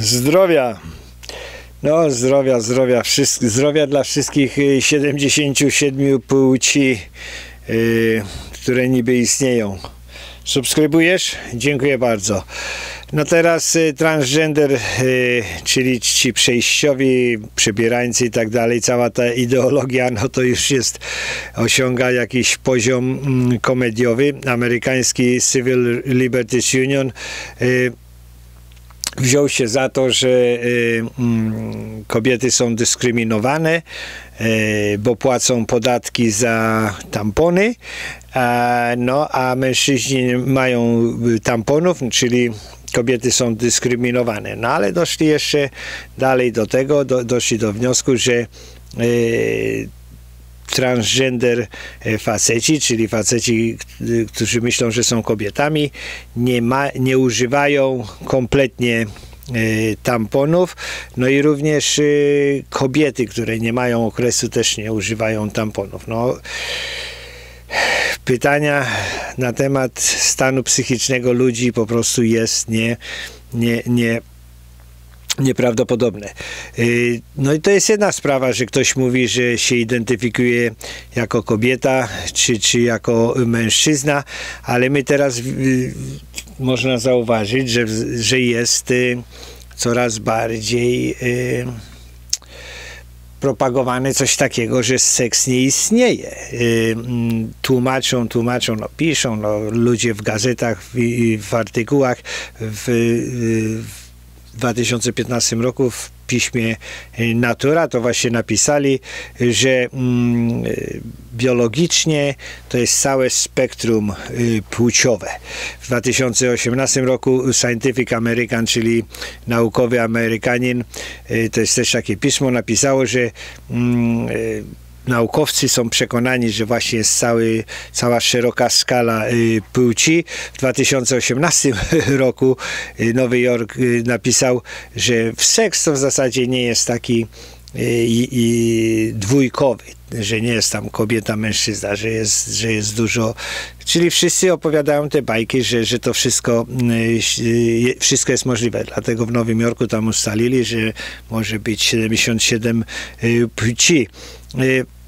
Zdrowia. No, zdrowia, zdrowia, wszystk- zdrowia dla wszystkich y, 77 płci, y, które niby istnieją. Subskrybujesz? Dziękuję bardzo. No teraz y, transgender, y, czyli ci przejściowi, przebierańcy i tak dalej, cała ta ideologia, no to już jest, osiąga jakiś poziom mm, komediowy. Amerykański Civil Liberties Union y, wziął się za to, że y, mm, kobiety są dyskryminowane, y, bo płacą podatki za tampony, a, no, a mężczyźni nie mają tamponów, czyli kobiety są dyskryminowane. No ale doszli jeszcze dalej do tego, do, doszli do wniosku, że y, transgender e, faceci, czyli faceci, którzy myślą, że są kobietami, nie, ma, nie używają kompletnie e, tamponów, no i również e, kobiety, które nie mają okresu też nie używają tamponów. No, pytania na temat stanu psychicznego ludzi po prostu jest nie, nie, nie, nieprawdopodobne. Y, No i to jest jedna sprawa, że ktoś mówi, że się identyfikuje jako kobieta czy, czy jako mężczyzna, ale my teraz y, można zauważyć, że, że jest y, coraz bardziej propagowane coś takiego, że seks nie istnieje. Mm, Tłumaczą, tłumaczą, no, piszą no, ludzie w gazetach, w, w artykułach, w, y, w 2015 roku w piśmie y, Natura to właśnie napisali, że mm, biologicznie to jest całe spektrum y, płciowe. W 2018 roku Scientific American, czyli naukowy Amerykanin, y, to jest też takie pismo, napisało, że mm, naukowcy są przekonani, że właśnie jest cały, cała szeroka skala y, płci. W 2018 roku y, Nowy Jork y, napisał, że w seks to w zasadzie nie jest taki i, i dwójkowy, że nie jest tam kobieta, mężczyzna, że jest, że jest dużo. Czyli wszyscy opowiadają te bajki, że, że to wszystko, wszystko jest możliwe. Dlatego w Nowym Jorku tam ustalili, że może być 77 y, płci.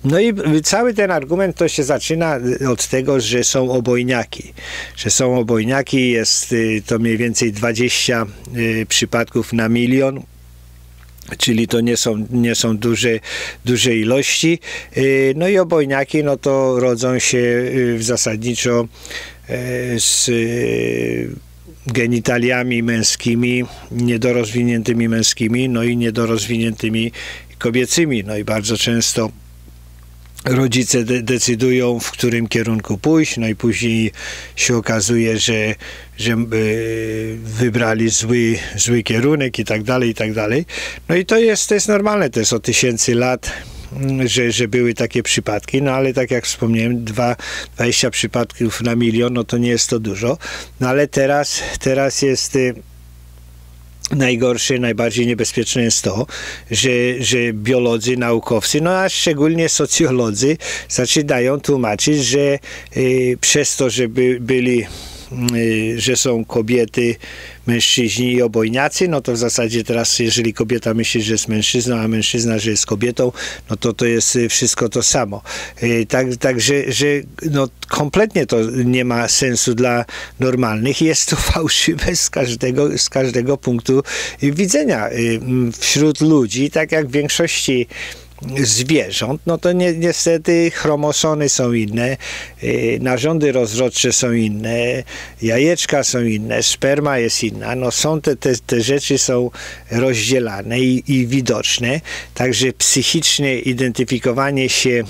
No i cały ten argument to się zaczyna od tego, że są obojniaki. Że są obojniaki, jest y, to mniej więcej 20 y, przypadków na milion czyli to nie są, nie są duże, duże ilości. Y, No i obojniaki, no to rodzą się w zasadniczo z genitaliami męskimi, niedorozwiniętymi męskimi, no i niedorozwiniętymi kobiecymi. No i bardzo często rodzice de- decydują, w którym kierunku pójść, no i później się okazuje, że, że e, wybrali zły, zły kierunek i tak dalej, i tak dalej. No i to jest, to jest normalne, to jest od tysięcy lat, mm, że, że były takie przypadki, no ale tak jak wspomniałem, dwa, 20 przypadków na milion, no to nie jest to dużo, no ale teraz, teraz jest... najgorsze, najbardziej niebezpieczne jest to, że, że biolodzy, naukowcy, no a szczególnie socjolodzy zaczynają tłumaczyć, że y, przez to, że by, byli że są kobiety, mężczyźni i obojniacy, no to w zasadzie teraz, jeżeli kobieta myśli, że jest mężczyzną, a mężczyzna, że jest kobietą, no to to jest y, wszystko to samo. Y, Tak, także, że no, kompletnie to nie ma sensu dla normalnych jest to fałszywe z każdego, z każdego punktu widzenia. Y, Wśród ludzi, tak jak w większości zwierząt, no to ni niestety chromosony są inne, y, narządy rozrodcze są inne, jajeczka są inne, sperma jest inna, no są te, te, te rzeczy są rozdzielane i, i widoczne, także psychiczne identyfikowanie się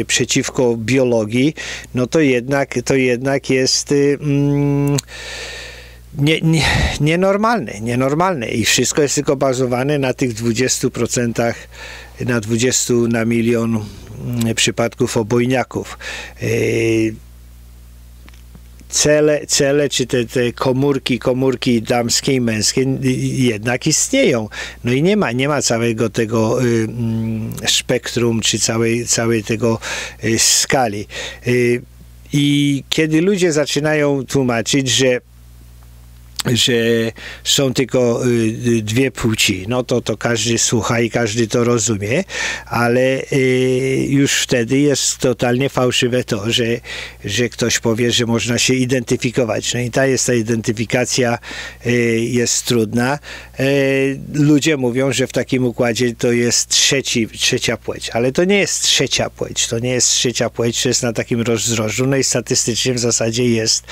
y, przeciwko biologii, no to jednak, to jednak jest y, mm, nie, nie, nienormalne, nienormalne i wszystko jest tylko bazowane na tych 20%, na 20 na milion mm, przypadków obojniaków. Yy, Cele, cele czy te, te komórki, komórki damskie i męskie jednak istnieją. No i nie ma, nie ma całego tego y, mm, spektrum, czy całej, całej tego y, skali. I kiedy ludzie zaczynają tłumaczyć, że że są tylko y, dwie płci, no to, to każdy słucha i każdy to rozumie, ale y, już wtedy jest totalnie fałszywe to, że, że ktoś powie, że można się identyfikować. No i ta jest ta identyfikacja y, jest trudna. Ludzie mówią, że w takim układzie to jest trzeci, trzecia płeć, ale to nie jest trzecia płeć, to nie jest trzecia płeć, to jest na takim rozdrożu, no i statystycznie w zasadzie jest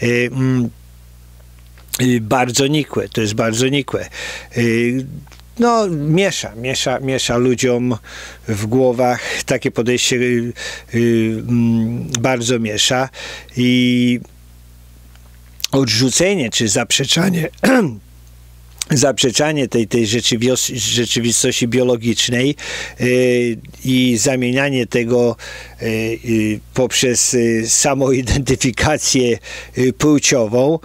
mm, bardzo nikłe, to jest bardzo nikłe. Y, no, miesza, miesza, miesza ludziom w głowach, takie podejście y, mm, bardzo miesza i odrzucenie czy zaprzeczanie zaprzeczanie tej, tej rzeczywistości biologicznej yy, i zamienianie tego yy, poprzez yy, samoidentyfikację płciową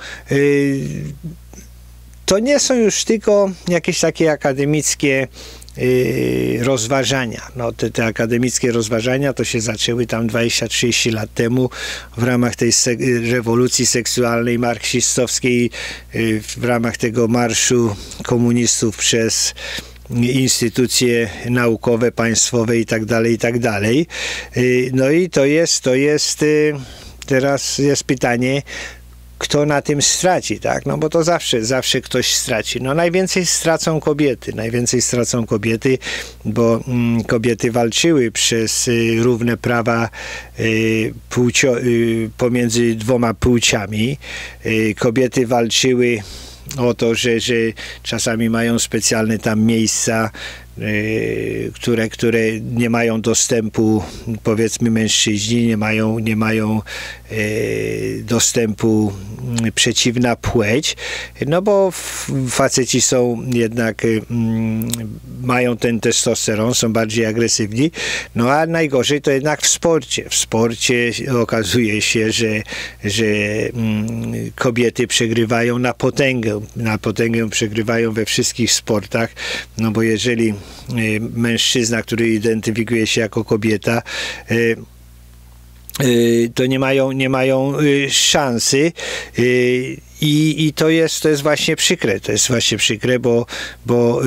to nie są już tylko jakieś takie akademickie Y, rozważania. No, te, te akademickie rozważania to się zaczęły tam 20-30 lat temu w ramach tej se rewolucji seksualnej marksistowskiej, y, w ramach tego marszu komunistów przez instytucje naukowe, państwowe i tak dalej, i tak dalej. Y, no i to jest, to jest, teraz jest pytanie, kto na tym straci, tak? No bo to zawsze, zawsze ktoś straci. No najwięcej stracą kobiety, najwięcej stracą kobiety, bo mm, kobiety walczyły przez y, równe prawa y, płcio, y, pomiędzy dwoma płciami. Y, kobiety walczyły o to, że, że czasami mają specjalne tam miejsca które, które nie mają dostępu, powiedzmy mężczyźni, nie mają, nie mają y, dostępu mm, przeciwna płeć, no bo faceci są jednak, y, mm, mają ten testosteron, są bardziej agresywni, no a najgorzej to jednak w sporcie. W sporcie okazuje się, że, że mm, kobiety przegrywają na potęgę, na potęgę przegrywają we wszystkich sportach, no bo jeżeli Y, mężczyzna, który identyfikuje się jako kobieta, y, y, to nie mają, nie mają szansy i, i to, jest, to jest właśnie przykre, to jest właśnie przykre, bo, bo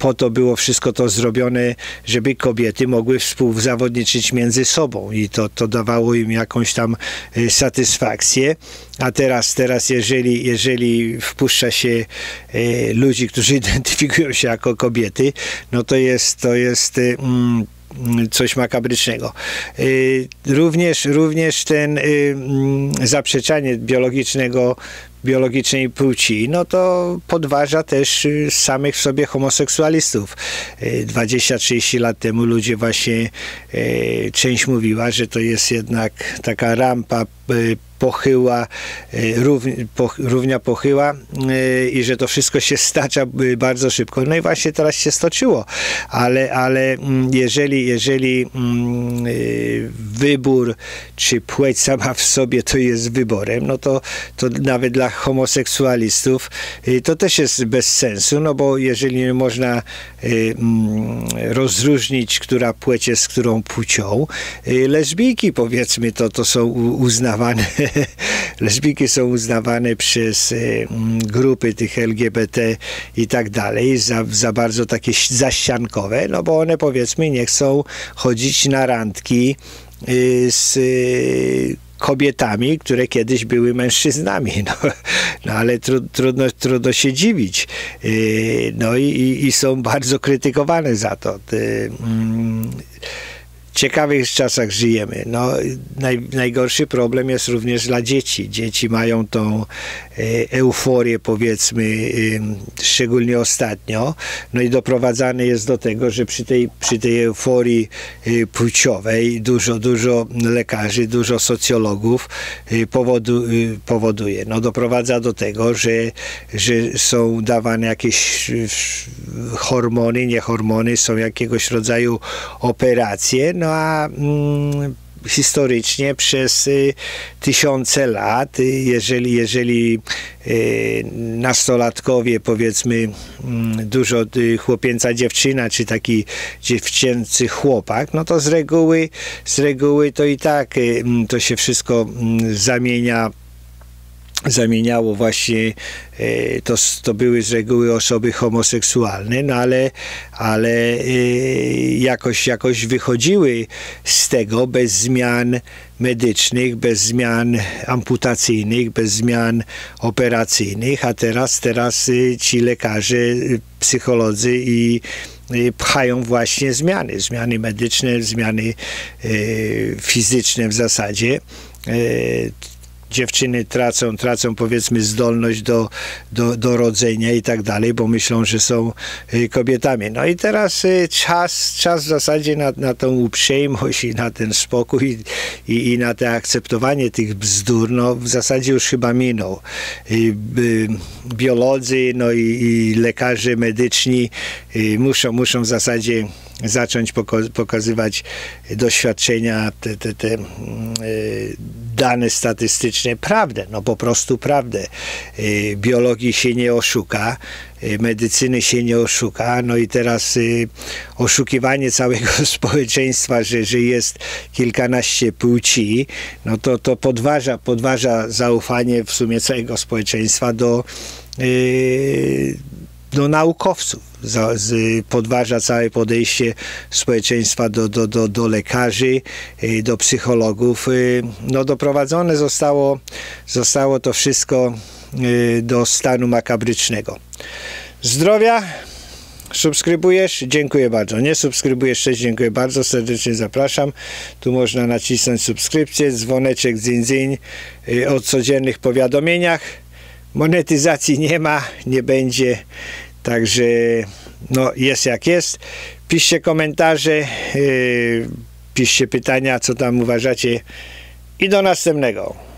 po to było wszystko to zrobione, żeby kobiety mogły współzawodniczyć między sobą i to, to dawało im jakąś tam y, satysfakcję. A teraz, teraz jeżeli, jeżeli wpuszcza się y, ludzi, którzy identyfikują się jako kobiety, no to jest, to jest y, mm, coś makabrycznego. Również, również ten mm, zaprzeczanie biologicznego biologicznej płci, no to podważa też y, samych w sobie homoseksualistów. 20-30 y, lat temu ludzie właśnie, y, część mówiła, że to jest jednak taka rampa pochyła, równia pochyła i że to wszystko się stacza bardzo szybko. No i właśnie teraz się stoczyło, ale, ale mm, jeżeli, jeżeli mm, wybór czy płeć sama w sobie to jest wyborem, no to, to nawet dla homoseksualistów y, to też jest bez sensu, no bo jeżeli nie można y, mm, rozróżnić, która płeć jest którą płcią, y, lesbijki powiedzmy to, to są uznawane, lesbijki są uznawane przez mm, grupy tych LGBT i tak dalej za, za bardzo takie zaściankowe, no bo one powiedzmy nie chcą chodzić na randki z kobietami, które kiedyś były mężczyznami. No, no ale tru, trudno, trudno się dziwić. Y, no i, i, są bardzo krytykowane za to. Ciekawych czasach żyjemy. No, naj, najgorszy problem jest również dla dzieci. Dzieci mają tą e, euforię, powiedzmy, szczególnie ostatnio, no i doprowadzane jest do tego, że przy tej, przy tej euforii e, płciowej dużo, dużo lekarzy, dużo socjologów e, powodu, powoduje. No, doprowadza do tego, że, że są dawane jakieś hormony, nie hormony, są jakiegoś rodzaju operacje, no a mm, historycznie przez y, tysiące lat, y, jeżeli, jeżeli y, nastolatkowie, powiedzmy, y, dużo y, chłopięca dziewczyna, czy taki dziewczęcy chłopak, no to z reguły, z reguły to i tak y, to się wszystko zamienia zamieniało właśnie, e, to, to były z reguły osoby homoseksualne, no ale, ale e, jakoś, jakoś wychodziły z tego bez zmian medycznych, bez zmian amputacyjnych, bez zmian operacyjnych, a teraz, teraz e, ci lekarze, psycholodzy i pchają właśnie zmiany, zmiany medyczne, zmiany fizyczne w zasadzie dziewczyny tracą, tracą powiedzmy zdolność do, do, do rodzenia i tak dalej, bo myślą, że są y, kobietami. No i teraz y, czas, czas w zasadzie na, na tą uprzejmość i na ten spokój i, i na te akceptowanie tych bzdur, no w zasadzie już chyba minął. Y, biolodzy, no i, i lekarze medyczni muszą, muszą w zasadzie zacząć pokazywać doświadczenia, te, te, te mm, dane statystyczne prawdę, no po prostu prawdę. Y, biologii się nie oszuka, y, medycyny się nie oszuka, no i teraz y, oszukiwanie całego społeczeństwa, że, że jest kilkanaście płci, no to, to podważa, podważa zaufanie w sumie całego społeczeństwa do do naukowców, za, z, podważa całe podejście społeczeństwa do, do, do, do lekarzy, y, do psychologów. Y, no, doprowadzone zostało, zostało to wszystko y, do stanu makabrycznego. Zdrowia, subskrybujesz? Dziękuję bardzo. Nie subskrybujesz? Cześć, dziękuję bardzo. Serdecznie zapraszam. Tu można nacisnąć subskrypcję, dzwoneczek dzyń, dzyń o codziennych powiadomieniach. Monetyzacji nie ma, nie będzie, także no jest jak jest. Piszcie komentarze, yy, piszcie pytania, co tam uważacie i do następnego.